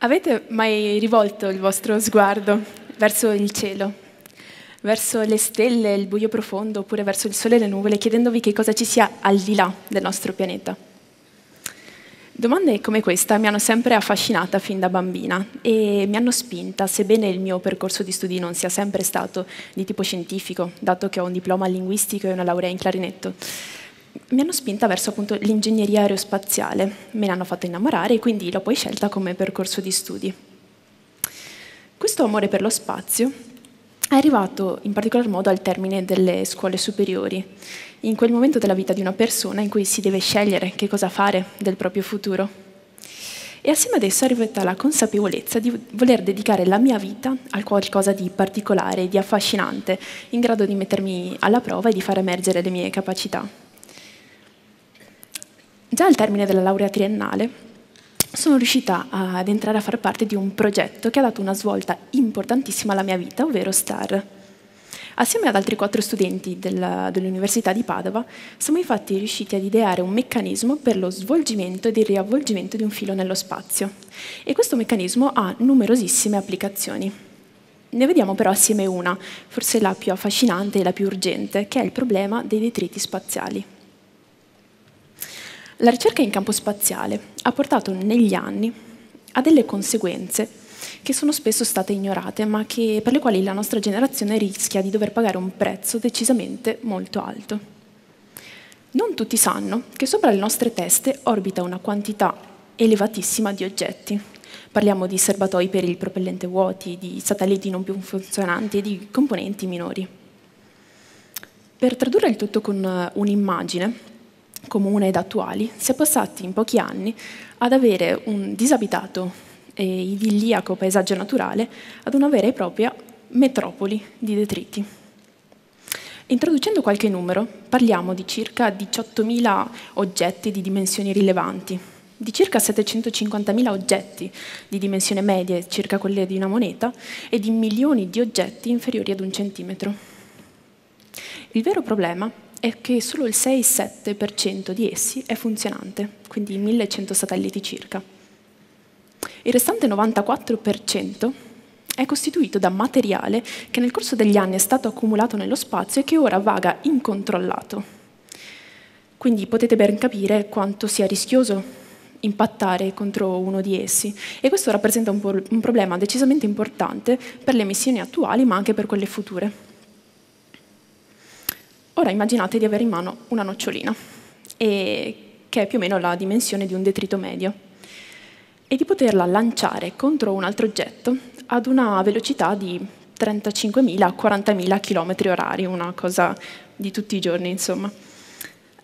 Avete mai rivolto il vostro sguardo verso il cielo, verso le stelle, il buio profondo, oppure verso il sole e le nuvole, chiedendovi che cosa ci sia al di là del nostro pianeta? Domande come questa mi hanno sempre affascinata fin da bambina e mi hanno spinta, sebbene il mio percorso di studi non sia sempre stato di tipo scientifico, dato che ho un diploma linguistico e una laurea in clarinetto, mi hanno spinta verso appunto l'ingegneria aerospaziale, me ne hanno fatto innamorare e quindi l'ho poi scelta come percorso di studi. Questo amore per lo spazio è arrivato in particolar modo al termine delle scuole superiori, in quel momento della vita di una persona in cui si deve scegliere che cosa fare del proprio futuro. E assieme ad esso è arrivata la consapevolezza di voler dedicare la mia vita a qualcosa di particolare, di affascinante, in grado di mettermi alla prova e di far emergere le mie capacità. Già al termine della laurea triennale sono riuscita ad entrare a far parte di un progetto che ha dato una svolta importantissima alla mia vita, ovvero STAR. Assieme ad altri quattro studenti dell'Università di Padova siamo infatti riusciti ad ideare un meccanismo per lo svolgimento ed il riavvolgimento di un filo nello spazio. E questo meccanismo ha numerosissime applicazioni. Ne vediamo però assieme una, forse la più affascinante e la più urgente, che è il problema dei detriti spaziali. La ricerca in campo spaziale ha portato negli anni a delle conseguenze che sono spesso state ignorate, ma che, per le quali la nostra generazione rischia di dover pagare un prezzo decisamente molto alto. Non tutti sanno che sopra le nostre teste orbita una quantità elevatissima di oggetti. Parliamo di serbatoi per il propellente vuoti, di satelliti non più funzionanti e di componenti minori. Per tradurre il tutto con un'immagine, comune ed attuali, si è passati in pochi anni ad avere un disabitato e idilliaco paesaggio naturale ad una vera e propria metropoli di detriti. Introducendo qualche numero, parliamo di circa 18.000 oggetti di dimensioni rilevanti, di circa 750.000 oggetti di dimensione media, circa quelle di una moneta, e di milioni di oggetti inferiori ad un centimetro. Il vero problema è che solo il 6-7% di essi è funzionante, quindi 1100 satelliti circa. Il restante 94% è costituito da materiale che nel corso degli anni è stato accumulato nello spazio e che ora vaga incontrollato. Quindi potete ben capire quanto sia rischioso impattare contro uno di essi e questo rappresenta un, problema decisamente importante per le missioni attuali ma anche per quelle future. Ora immaginate di avere in mano una nocciolina, che è più o meno la dimensione di un detrito medio, e di poterla lanciare contro un altro oggetto ad una velocità di 35.000 40.000 km orari, una cosa di tutti i giorni, insomma.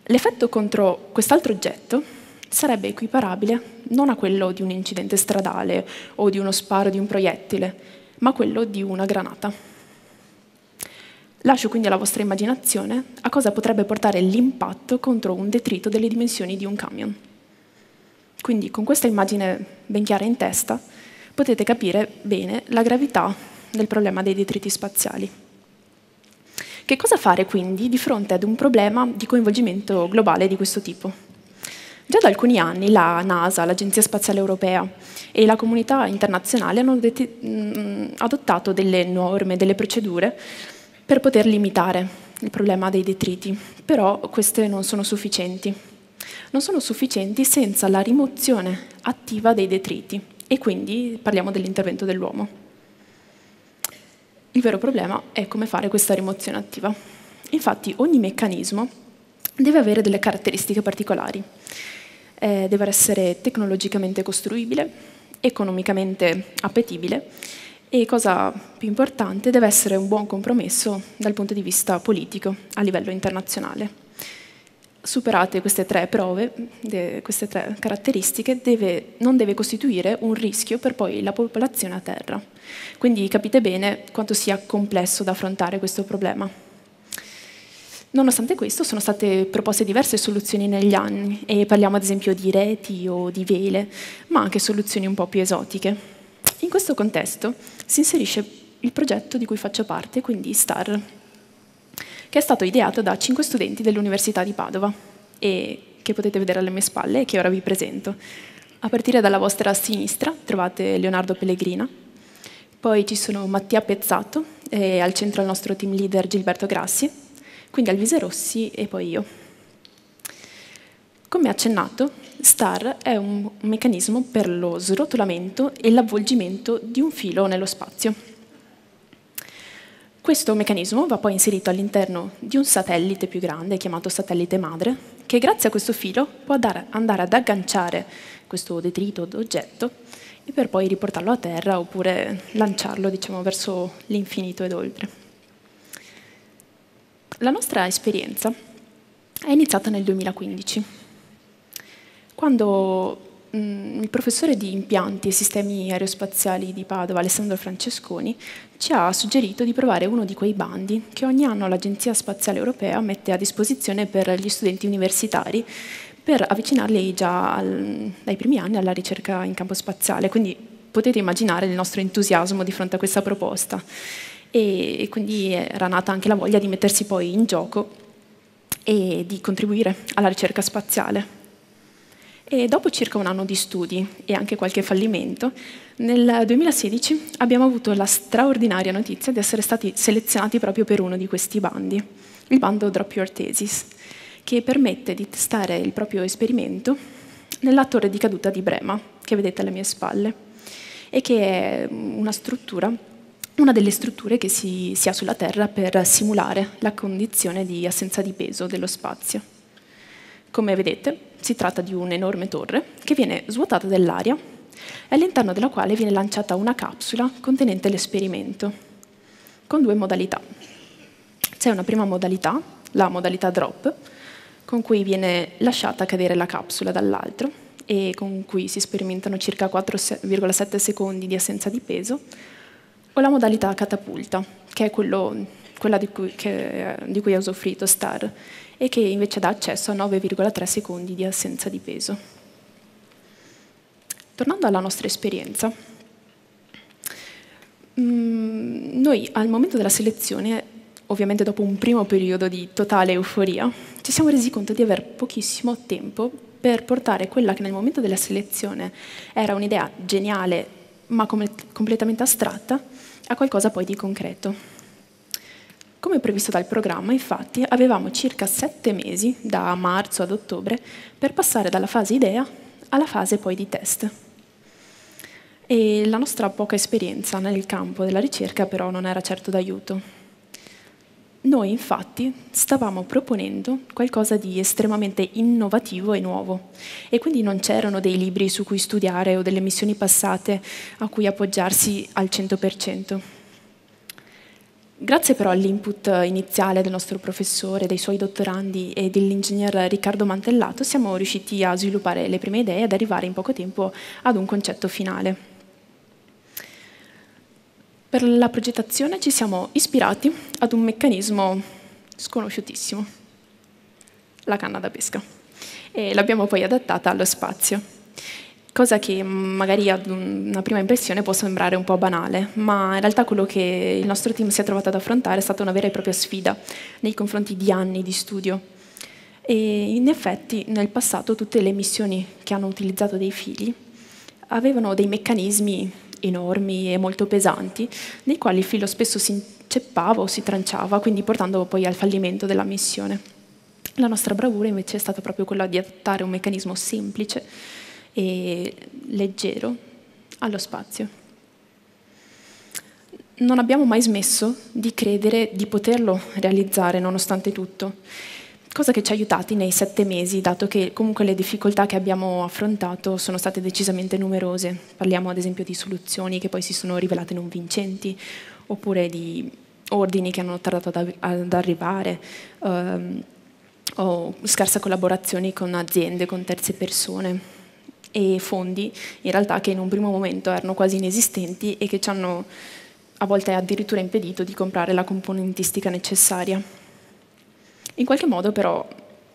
L'effetto contro quest'altro oggetto sarebbe equiparabile non a quello di un incidente stradale o di uno sparo di un proiettile, ma a quello di una granata. Lascio quindi alla vostra immaginazione a cosa potrebbe portare l'impatto contro un detrito delle dimensioni di un camion. Quindi con questa immagine ben chiara in testa potete capire bene la gravità del problema dei detriti spaziali. Che cosa fare quindi di fronte ad un problema di coinvolgimento globale di questo tipo? Già da alcuni anni la NASA, l'Agenzia Spaziale Europea e la comunità internazionale hanno adottato delle norme, delle procedure per poter limitare il problema dei detriti, però queste non sono sufficienti. Non sono sufficienti senza la rimozione attiva dei detriti e quindi parliamo dell'intervento dell'uomo. Il vero problema è come fare questa rimozione attiva. Infatti ogni meccanismo deve avere delle caratteristiche particolari. Eh, deve essere tecnologicamente costruibile, economicamente appetibile e, cosa più importante, deve essere un buon compromesso dal punto di vista politico a livello internazionale. Superate queste tre prove, queste tre caratteristiche, deve, non deve costituire un rischio per poi la popolazione a terra. Quindi capite bene quanto sia complesso da affrontare questo problema. Nonostante questo sono state proposte diverse soluzioni negli anni e parliamo ad esempio di reti o di vele, ma anche soluzioni un po' più esotiche. In questo contesto si inserisce il progetto di cui faccio parte, quindi STAR, che è stato ideato da cinque studenti dell'Università di Padova e che potete vedere alle mie spalle e che ora vi presento. A partire dalla vostra sinistra trovate Leonardo Pellegrina, poi ci sono Mattia Pezzato e al centro il nostro team leader Gilberto Grassi, quindi Alvise Rossi e poi io. Come accennato, STAR è un meccanismo per lo srotolamento e l'avvolgimento di un filo nello spazio. Questo meccanismo va poi inserito all'interno di un satellite più grande, chiamato satellite madre, che grazie a questo filo può andare ad agganciare questo detrito d'oggetto e per poi riportarlo a terra oppure lanciarlo diciamo, verso l'infinito ed oltre. La nostra esperienza è iniziata nel 2015 quando mm, il professore di impianti e sistemi aerospaziali di Padova, Alessandro Francesconi, ci ha suggerito di provare uno di quei bandi che ogni anno l'Agenzia Spaziale Europea mette a disposizione per gli studenti universitari per avvicinarli già al, dai primi anni alla ricerca in campo spaziale. Quindi potete immaginare il nostro entusiasmo di fronte a questa proposta. E, e quindi era nata anche la voglia di mettersi poi in gioco e di contribuire alla ricerca spaziale. E dopo circa un anno di studi e anche qualche fallimento, nel 2016 abbiamo avuto la straordinaria notizia di essere stati selezionati proprio per uno di questi bandi, il bando Drop Your Thesis, che permette di testare il proprio esperimento nella torre di caduta di Brema, che vedete alle mie spalle, e che è una struttura una delle strutture che si, si ha sulla Terra per simulare la condizione di assenza di peso dello spazio. Come vedete, si tratta di un'enorme torre che viene svuotata dell'aria e all'interno della quale viene lanciata una capsula contenente l'esperimento, con due modalità. C'è una prima modalità, la modalità drop, con cui viene lasciata cadere la capsula dall'altro e con cui si sperimentano circa 4,7 secondi di assenza di peso, o la modalità catapulta, che è quello quella di cui, che, di cui ha usufruito Star, e che invece dà accesso a 9,3 secondi di assenza di peso. Tornando alla nostra esperienza, mm, noi al momento della selezione, ovviamente dopo un primo periodo di totale euforia, ci siamo resi conto di aver pochissimo tempo per portare quella che nel momento della selezione era un'idea geniale ma completamente astratta a qualcosa poi di concreto. Come previsto dal programma, infatti, avevamo circa sette mesi, da marzo ad ottobre, per passare dalla fase idea alla fase poi di test. E la nostra poca esperienza nel campo della ricerca però non era certo d'aiuto. Noi infatti stavamo proponendo qualcosa di estremamente innovativo e nuovo e quindi non c'erano dei libri su cui studiare o delle missioni passate a cui appoggiarsi al 100%. Grazie però all'input iniziale del nostro professore, dei suoi dottorandi e dell'ingegner Riccardo Mantellato siamo riusciti a sviluppare le prime idee e ad arrivare in poco tempo ad un concetto finale. Per la progettazione ci siamo ispirati ad un meccanismo sconosciutissimo, la canna da pesca, e l'abbiamo poi adattata allo spazio cosa che magari ad una prima impressione può sembrare un po' banale, ma in realtà quello che il nostro team si è trovato ad affrontare è stata una vera e propria sfida nei confronti di anni di studio. E in effetti nel passato tutte le missioni che hanno utilizzato dei fili avevano dei meccanismi enormi e molto pesanti, nei quali il filo spesso si inceppava o si tranciava, quindi portando poi al fallimento della missione. La nostra bravura invece è stata proprio quella di adattare un meccanismo semplice e leggero allo spazio. Non abbiamo mai smesso di credere di poterlo realizzare nonostante tutto, cosa che ci ha aiutati nei sette mesi, dato che comunque le difficoltà che abbiamo affrontato sono state decisamente numerose. Parliamo ad esempio di soluzioni che poi si sono rivelate non vincenti, oppure di ordini che hanno tardato ad, arrivare, ehm, o scarsa collaborazione con aziende, con terze persone e fondi in realtà che in un primo momento erano quasi inesistenti e che ci hanno a volte addirittura impedito di comprare la componentistica necessaria. In qualche modo però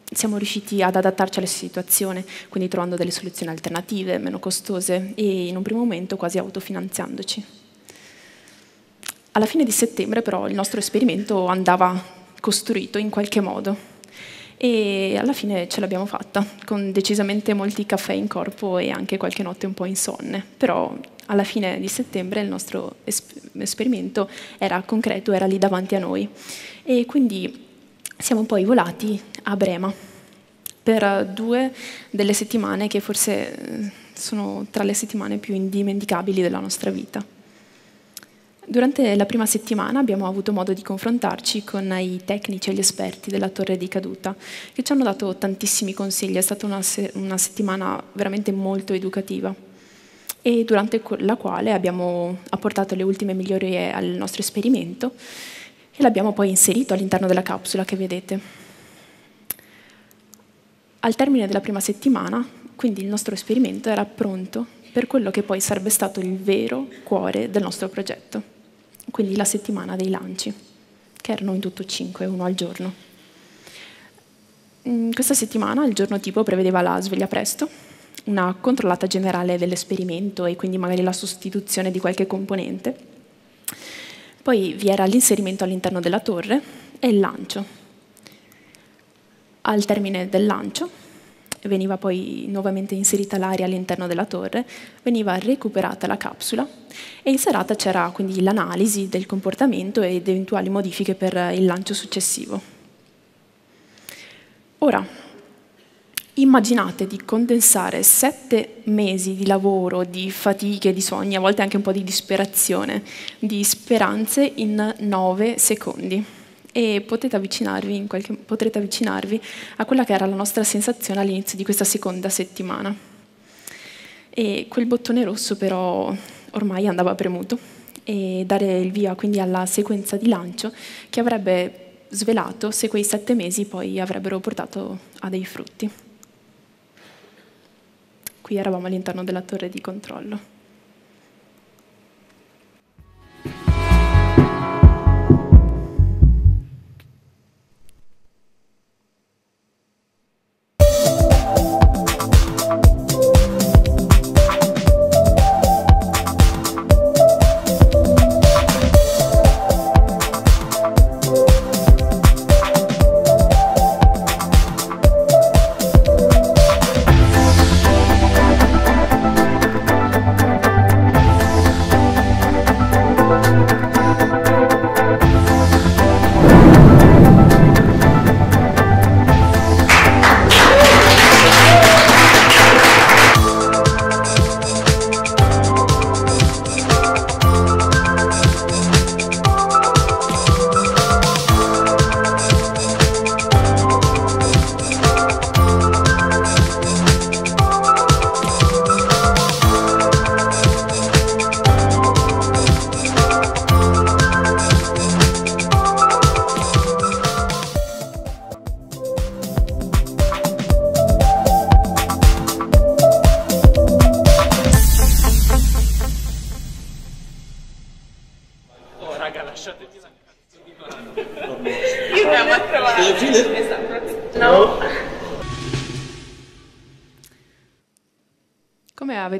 siamo riusciti ad adattarci alla situazione, quindi trovando delle soluzioni alternative, meno costose e in un primo momento quasi autofinanziandoci. Alla fine di settembre però il nostro esperimento andava costruito in qualche modo e alla fine ce l'abbiamo fatta, con decisamente molti caffè in corpo e anche qualche notte un po' insonne, però alla fine di settembre il nostro esperimento era concreto, era lì davanti a noi e quindi siamo poi volati a Brema per due delle settimane che forse eh, sono tra le settimane più indimenticabili della nostra vita. Durante la prima settimana abbiamo avuto modo di confrontarci con i tecnici e gli esperti della torre di caduta che ci hanno dato tantissimi consigli, è stata una, se una settimana veramente molto educativa. E durante la quale abbiamo apportato le ultime migliorie al nostro esperimento e l'abbiamo poi inserito all'interno della capsula che vedete. Al termine della prima settimana, quindi il nostro esperimento era pronto per quello che poi sarebbe stato il vero cuore del nostro progetto quindi la settimana dei lanci, che erano in tutto cinque, uno al giorno. In questa settimana il giorno tipo prevedeva la sveglia presto, una controllata generale dell'esperimento e quindi magari la sostituzione di qualche componente. Poi vi era l'inserimento all'interno della torre e il lancio. Al termine del lancio veniva poi nuovamente inserita l'aria all'interno della torre, veniva recuperata la capsula e in serata c'era quindi l'analisi del comportamento ed eventuali modifiche per il lancio successivo. Ora, immaginate di condensare sette mesi di lavoro, di fatiche, di sogni, a volte anche un po' di disperazione, di speranze in nove secondi e avvicinarvi, qualche, potrete avvicinarvi a quella che era la nostra sensazione all'inizio di questa seconda settimana. E quel bottone rosso però ormai andava premuto e dare il via quindi alla sequenza di lancio che avrebbe svelato se quei sette mesi poi avrebbero portato a dei frutti. Qui eravamo all'interno della torre di controllo.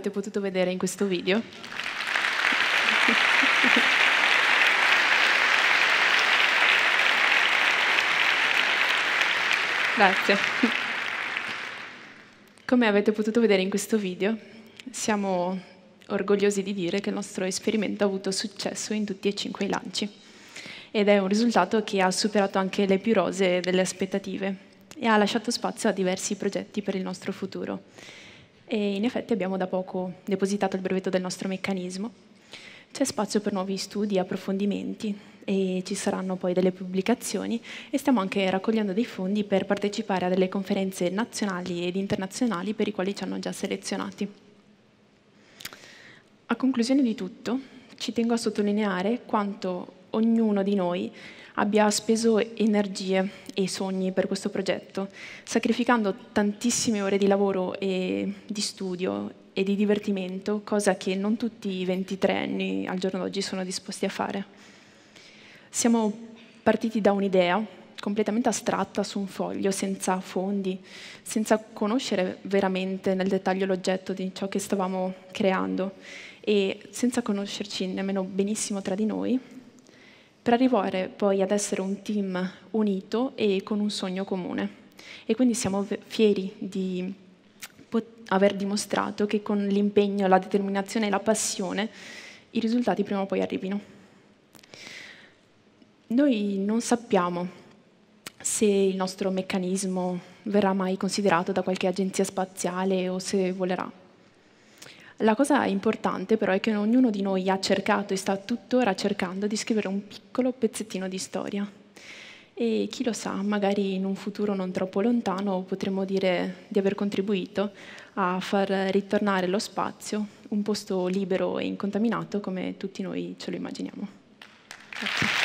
Avete potuto vedere in questo video. Grazie. Come avete potuto vedere in questo video, siamo orgogliosi di dire che il nostro esperimento ha avuto successo in tutti e cinque i lanci ed è un risultato che ha superato anche le più rose delle aspettative e ha lasciato spazio a diversi progetti per il nostro futuro e in effetti abbiamo da poco depositato il brevetto del nostro meccanismo. C'è spazio per nuovi studi e approfondimenti e ci saranno poi delle pubblicazioni e stiamo anche raccogliendo dei fondi per partecipare a delle conferenze nazionali ed internazionali per i quali ci hanno già selezionati. A conclusione di tutto, ci tengo a sottolineare quanto ognuno di noi abbia speso energie e sogni per questo progetto, sacrificando tantissime ore di lavoro e di studio e di divertimento, cosa che non tutti i 23 anni al giorno d'oggi sono disposti a fare. Siamo partiti da un'idea completamente astratta su un foglio, senza fondi, senza conoscere veramente nel dettaglio l'oggetto di ciò che stavamo creando e senza conoscerci nemmeno benissimo tra di noi, per arrivare poi ad essere un team unito e con un sogno comune, E quindi siamo fieri di aver dimostrato che con l'impegno, la determinazione e la passione i risultati prima o poi arrivino. Noi non sappiamo se il nostro meccanismo verrà mai considerato da qualche agenzia spaziale o se volerà. La cosa importante però è che ognuno di noi ha cercato e sta tuttora cercando di scrivere un piccolo pezzettino di storia. E chi lo sa, magari in un futuro non troppo lontano potremo dire di aver contribuito a far ritornare lo spazio un posto libero e incontaminato come tutti noi ce lo immaginiamo. Grazie.